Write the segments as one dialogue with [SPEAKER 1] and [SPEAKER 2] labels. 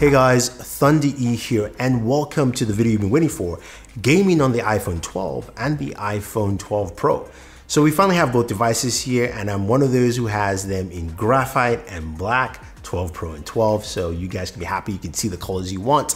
[SPEAKER 1] Hey guys, Thunder E here and welcome to the video you've been waiting for, gaming on the iPhone 12 and the iPhone 12 Pro. So we finally have both devices here and I'm one of those who has them in graphite and black, 12 Pro and 12, so you guys can be happy, you can see the colors you want.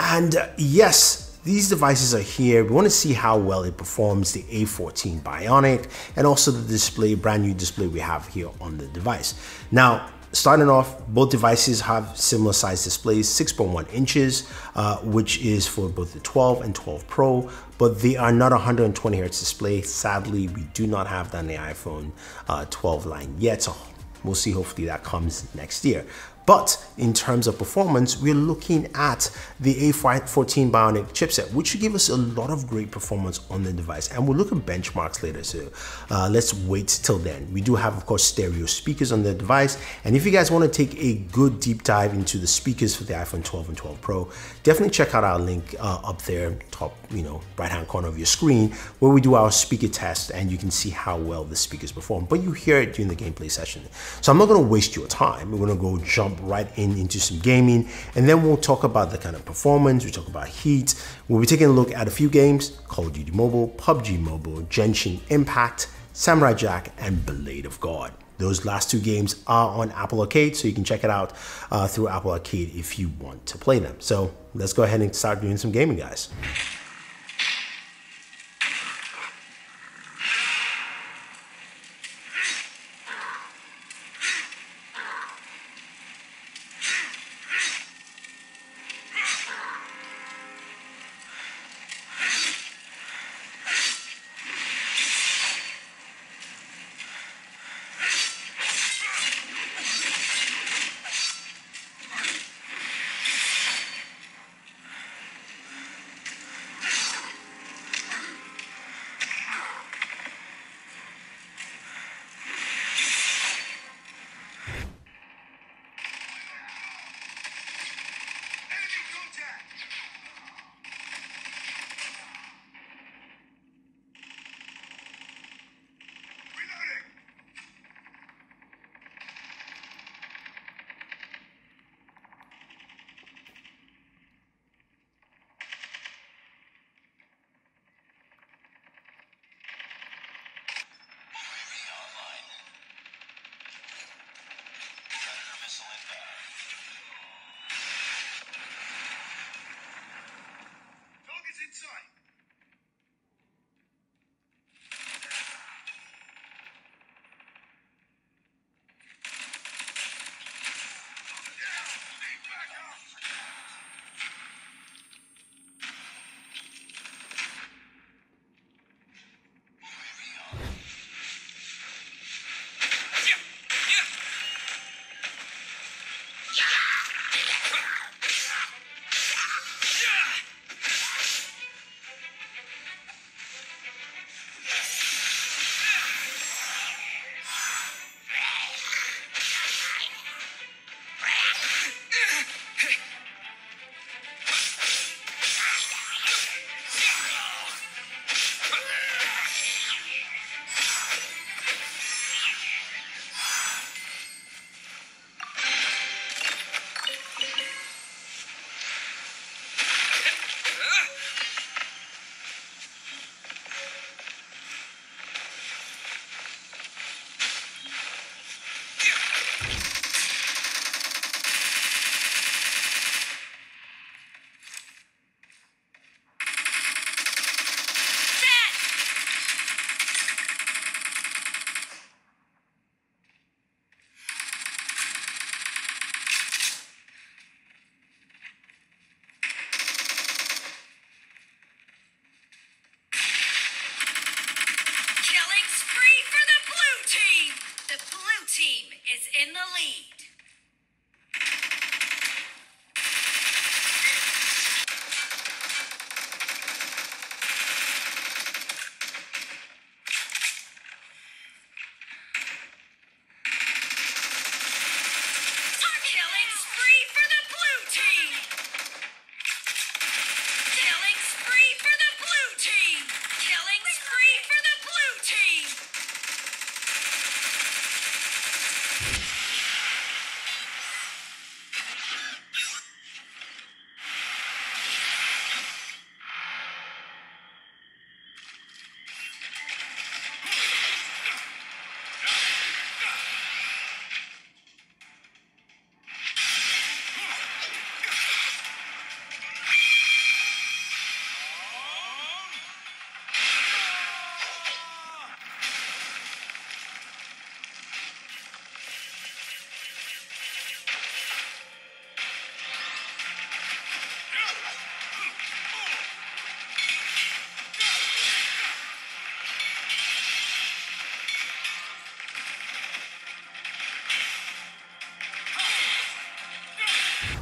[SPEAKER 1] And uh, yes, these devices are here. We want to see how well it performs the A14 Bionic and also the display, brand new display we have here on the device. Now, Starting off, both devices have similar size displays, 6.1 inches, uh, which is for both the 12 and 12 Pro, but they are not 120 hertz display. Sadly, we do not have that in the iPhone uh, 12 line yet, so we'll see, hopefully that comes next year. But in terms of performance, we're looking at the A14 Bionic chipset, which should give us a lot of great performance on the device. And we'll look at benchmarks later, so uh, let's wait till then. We do have, of course, stereo speakers on the device. And if you guys want to take a good deep dive into the speakers for the iPhone 12 and 12 Pro, definitely check out our link uh, up there, top, you know, right-hand corner of your screen, where we do our speaker test and you can see how well the speakers perform. But you hear it during the gameplay session. So I'm not going to waste your time. We're to go jump jump right in into some gaming and then we'll talk about the kind of performance, we talk about heat, we'll be taking a look at a few games, Call of Duty Mobile, PUBG Mobile, Genshin Impact, Samurai Jack, and Blade of God. Those last two games are on Apple Arcade, so you can check it out uh, through Apple Arcade if you want to play them. So let's go ahead and start doing some gaming, guys.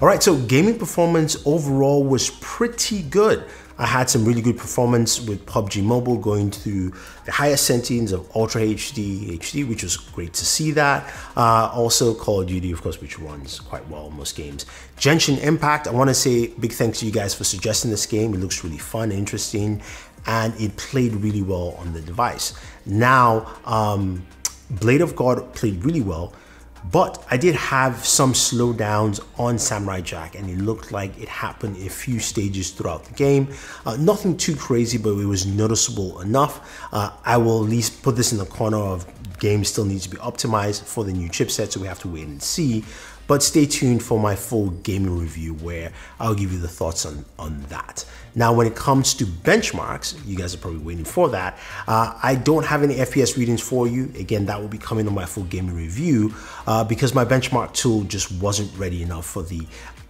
[SPEAKER 1] All right, so gaming performance overall was pretty good. I had some really good performance with PUBG Mobile going through the highest settings of Ultra HD, HD, which was great to see that. Uh, also Call of Duty, of course, which runs quite well in most games. Genshin Impact, I want to say big thanks to you guys for suggesting this game. It looks really fun, and interesting, and it played really well on the device. Now, um, Blade of God played really well. But I did have some slowdowns on Samurai Jack and it looked like it happened a few stages throughout the game. Uh, nothing too crazy, but it was noticeable enough. Uh, I will at least put this in the corner of game still needs to be optimized for the new chipset, so we have to wait and see. But stay tuned for my full gaming review where I'll give you the thoughts on, on that. Now, when it comes to benchmarks, you guys are probably waiting for that. Uh, I don't have any FPS readings for you. Again, that will be coming on my full gaming review uh, because my benchmark tool just wasn't ready enough for the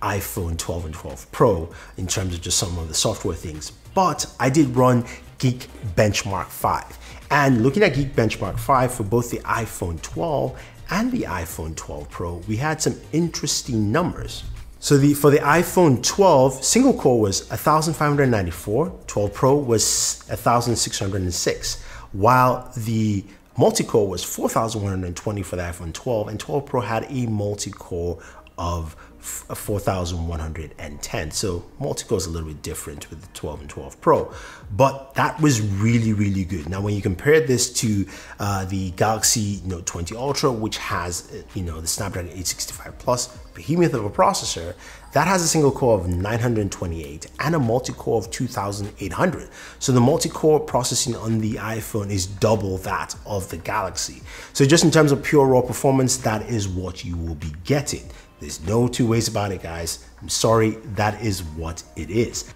[SPEAKER 1] iPhone 12 and 12 Pro in terms of just some of the software things. But I did run Geek Benchmark 5. And looking at Geek Benchmark 5 for both the iPhone 12 and the iPhone 12 Pro, we had some interesting numbers. So the, for the iPhone 12, single core was 1,594, 12 Pro was 1,606, while the multi-core was 4,120 for the iPhone 12, and 12 Pro had a multi-core of 4110 so multi-core is a little bit different with the 12 and 12 pro but that was really really good. Now when you compare this to uh, the galaxy note 20 ultra which has uh, you know the snapdragon 865 plus behemoth of a processor that has a single core of 928 and a multi-core of 2800 so the multi-core processing on the iphone is double that of the galaxy. So just in terms of pure raw performance that is what you will be getting there's no two ways about it, guys. I'm sorry, that is what it is.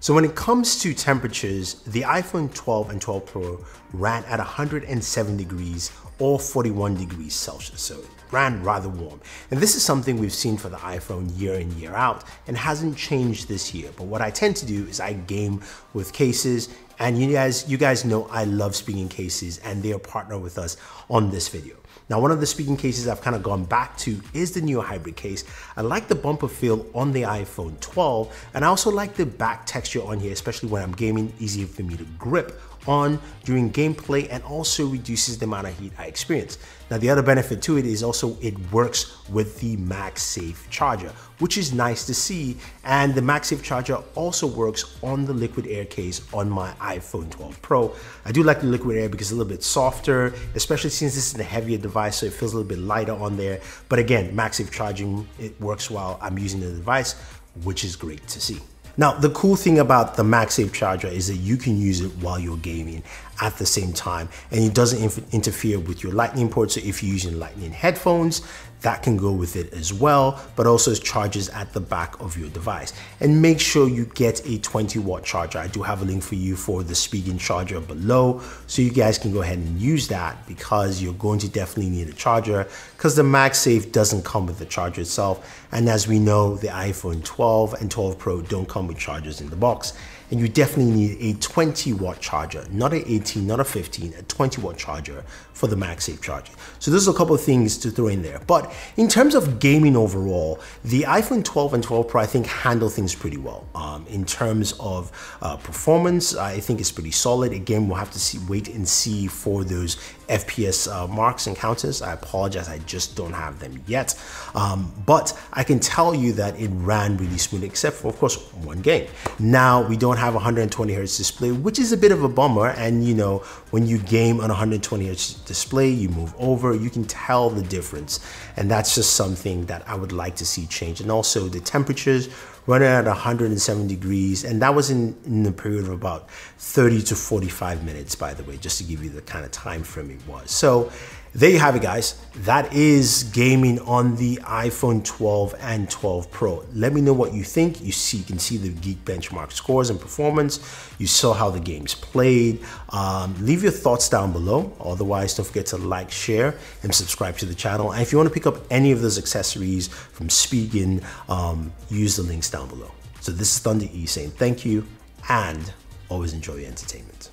[SPEAKER 1] So when it comes to temperatures, the iPhone 12 and 12 Pro ran at 107 degrees or 41 degrees Celsius. So it ran rather warm. And this is something we've seen for the iPhone year in, year out and hasn't changed this year. But what I tend to do is I game with cases and you guys, you guys know I love Spigen cases and they are partner with us on this video. Now, one of the Spigen cases I've kind of gone back to is the new hybrid case. I like the bumper feel on the iPhone 12, and I also like the back texture on here, especially when I'm gaming, easier for me to grip on during gameplay and also reduces the amount of heat I experience. Now the other benefit to it is also it works with the MagSafe charger, which is nice to see. And the MagSafe charger also works on the liquid air case on my iPhone 12 Pro. I do like the liquid air because it's a little bit softer, especially since this is a heavier device, so it feels a little bit lighter on there. But again, MagSafe charging, it works while I'm using the device, which is great to see. Now, the cool thing about the MagSafe charger is that you can use it while you're gaming at the same time and it doesn't interfere with your lightning port. So if you're using lightning headphones, that can go with it as well, but also it charges at the back of your device. And make sure you get a 20 watt charger. I do have a link for you for the Spigen charger below, so you guys can go ahead and use that because you're going to definitely need a charger because the MagSafe doesn't come with the charger itself. And as we know, the iPhone 12 and 12 Pro don't come with chargers in the box and you definitely need a 20 watt charger, not an 18, not a 15, a 20 watt charger for the MagSafe charger. So there's a couple of things to throw in there. But in terms of gaming overall, the iPhone 12 and 12 Pro I think handle things pretty well. Um, in terms of uh, performance, I think it's pretty solid. Again, we'll have to see, wait and see for those FPS uh, marks and counters. I apologize, I just don't have them yet. Um, but I can tell you that it ran really smooth, except for, of course, one game. Now, we don't have 120 hertz display, which is a bit of a bummer. And, you know, when you game on 120 hertz display, you move over, you can tell the difference. And that's just something that I would like to see change. And also the temperatures running at 107 degrees. And that was in, in the period of about 30 to 45 minutes, by the way, just to give you the kind of time frame it was. So there you have it, guys. That is gaming on the iPhone 12 and 12 Pro. Let me know what you think. You see, you can see the Geek benchmark scores and performance. You saw how the games played. Um, leave your thoughts down below. Otherwise, don't forget to like, share, and subscribe to the channel. And if you want to pick up any of those accessories from Spigen, um, use the links down below. So this is Thunder E saying thank you and always enjoy your entertainment.